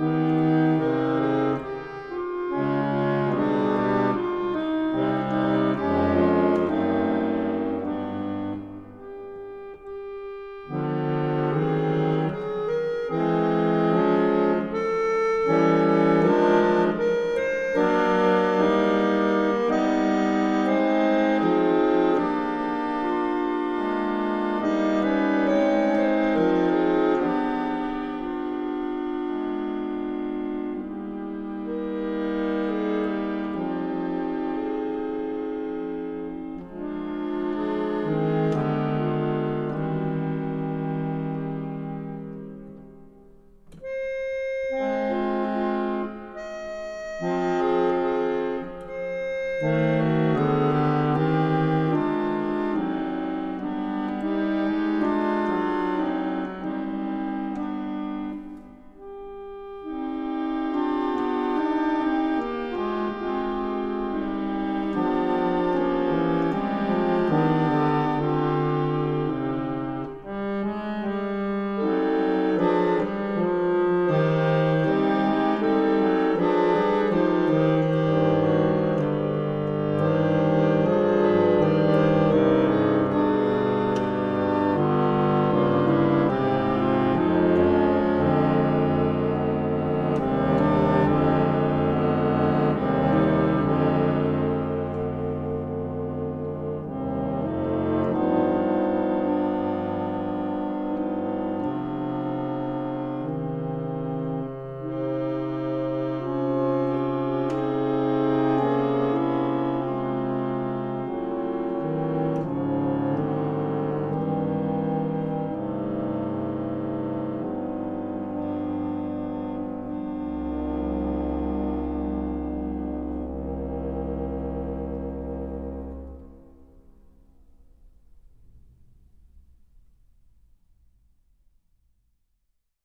Mm-hmm.